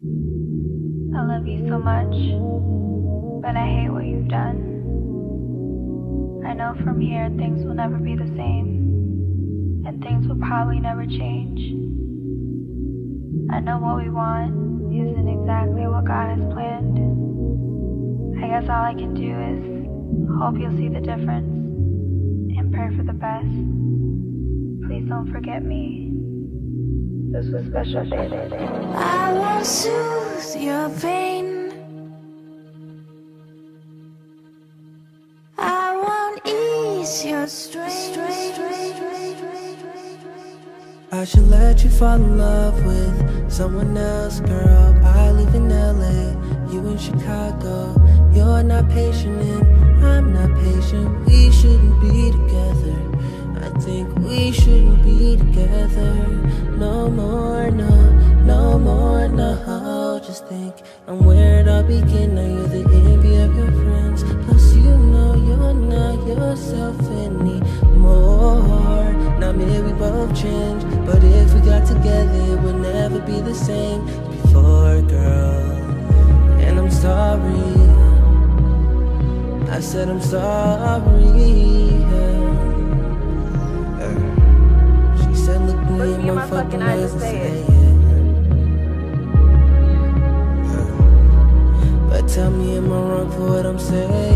I love you so much, but I hate what you've done. I know from here things will never be the same, and things will probably never change. I know what we want isn't exactly what God has planned. I guess all I can do is hope you'll see the difference and pray for the best. Please don't forget me. This was special day. I won't soothe your pain. I won't ease your strain. I should let you fall in love with someone else, girl. I live in LA, you in Chicago. You're not patient and I'm not patient. I'm where it all began. Now you're the envy of your friends. Plus, you know you're not yourself anymore. Now, maybe we both changed, but if we got together, it would never be the same before, girl. And I'm sorry. I said I'm sorry. She said, look me in my fucking eyes and say it. Wrong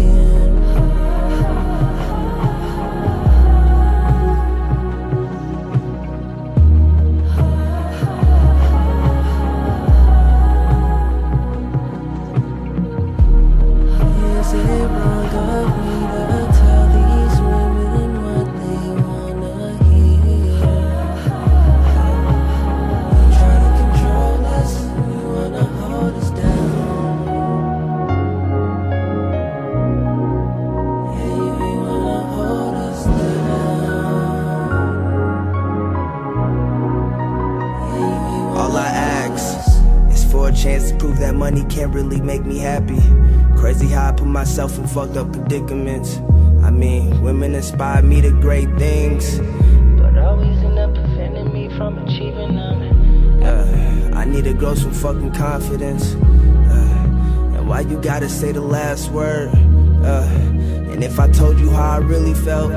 prove that money can't really make me happy. Crazy how I put myself in fucked up predicaments. I mean, women inspire me to great things. But always end up preventing me from achieving them. Uh, I need to grow some fucking confidence. Uh, and why you gotta say the last word? Uh, and if I told you how I really felt,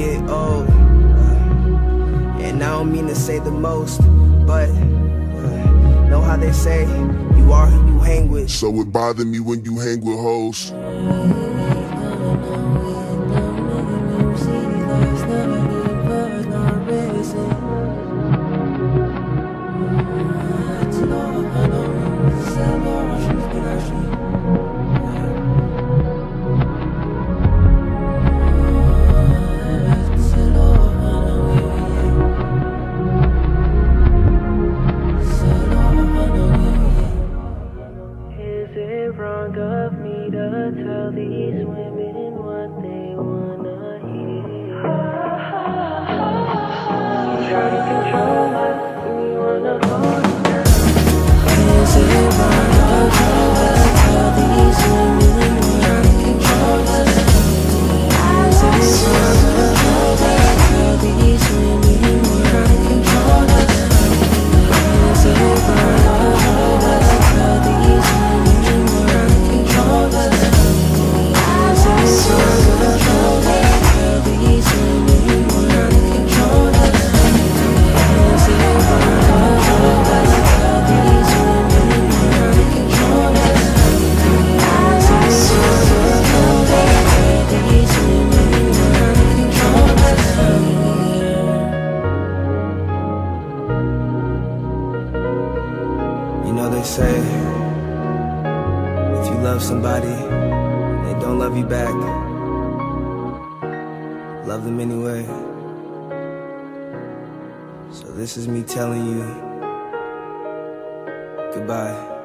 get old. Uh, and I don't mean to say the most, but uh, know how they say, you are who you hang with. So it bother me when you hang with hoes. Is it wrong of me to tell these women what they wanna hear? You try to control us, and you wanna hold us. Is it wrong You know they say if you love somebody, they don't love you back. Love them anyway. So this is me telling you goodbye.